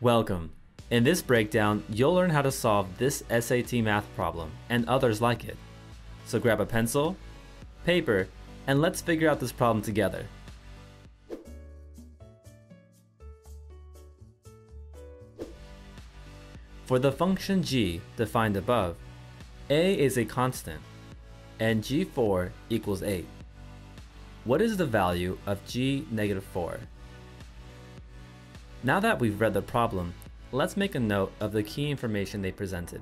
Welcome. In this breakdown, you'll learn how to solve this SAT math problem and others like it. So grab a pencil, paper, and let's figure out this problem together. For the function g defined above, a is a constant, and g4 equals 8. What is the value of g negative 4? Now that we've read the problem, let's make a note of the key information they presented.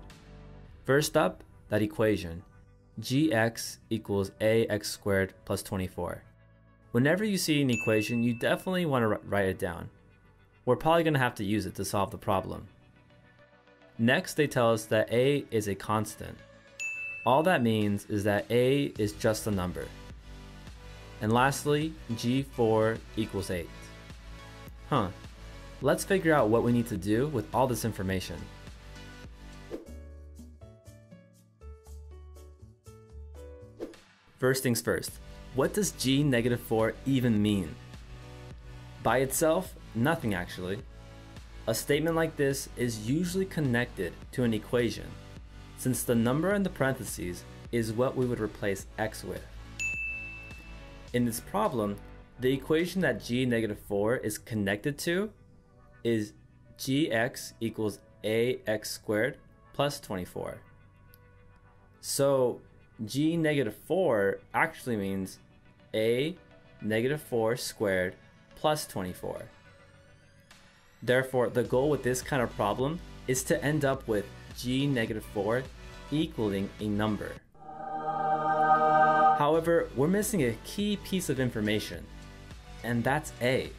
First up, that equation, gx equals ax squared plus 24. Whenever you see an equation, you definitely want to write it down. We're probably going to have to use it to solve the problem. Next, they tell us that a is a constant. All that means is that a is just a number. And lastly, g4 equals 8. Huh. Let's figure out what we need to do with all this information. First things first, what does g negative 4 even mean? By itself, nothing actually. A statement like this is usually connected to an equation, since the number in the parentheses is what we would replace x with. In this problem, the equation that g negative 4 is connected to is gx equals ax squared plus 24. So g negative 4 actually means a negative 4 squared plus 24. Therefore, the goal with this kind of problem is to end up with g negative 4 equaling a number. However, we're missing a key piece of information, and that's a.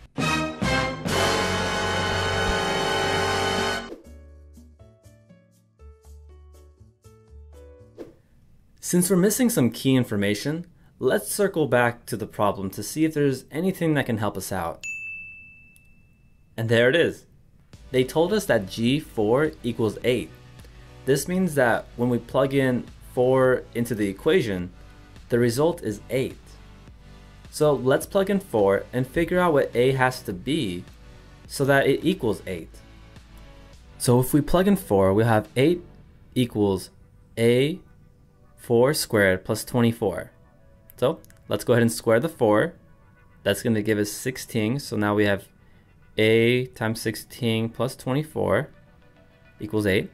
Since we're missing some key information, let's circle back to the problem to see if there's anything that can help us out. And there it is. They told us that G4 equals 8. This means that when we plug in 4 into the equation, the result is 8. So let's plug in 4 and figure out what A has to be so that it equals 8. So if we plug in 4, we'll have 8 equals A 4 squared plus 24. So let's go ahead and square the 4. That's going to give us 16. So now we have a times 16 plus 24 equals 8.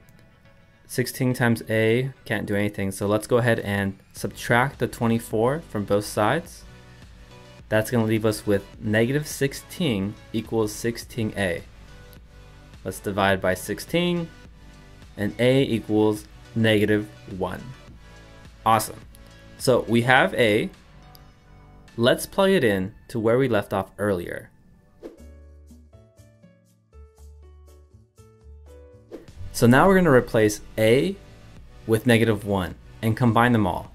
16 times a can't do anything, so let's go ahead and subtract the 24 from both sides. That's going to leave us with negative 16 equals 16a. Let's divide by 16, and a equals negative 1. Awesome. So we have a. Let's plug it in to where we left off earlier. So now we're going to replace a with negative 1 and combine them all.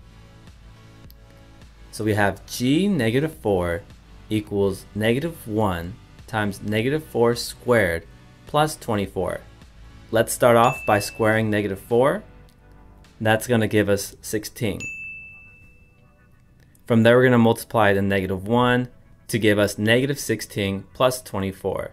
So we have g negative 4 equals negative 1 times negative 4 squared plus 24. Let's start off by squaring negative 4. That's going to give us 16. From there we're going to multiply the negative 1 to give us negative 16 plus 24.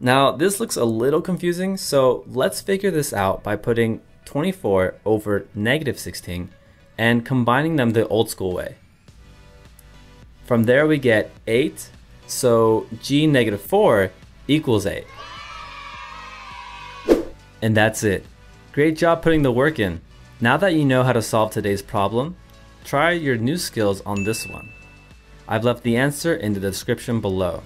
Now this looks a little confusing, so let's figure this out by putting 24 over negative 16 and combining them the old school way. From there we get 8, so g negative 4 equals 8. And that's it. Great job putting the work in. Now that you know how to solve today's problem, try your new skills on this one. I've left the answer in the description below.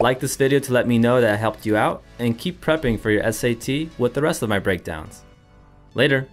Like this video to let me know that I helped you out, and keep prepping for your SAT with the rest of my breakdowns. Later!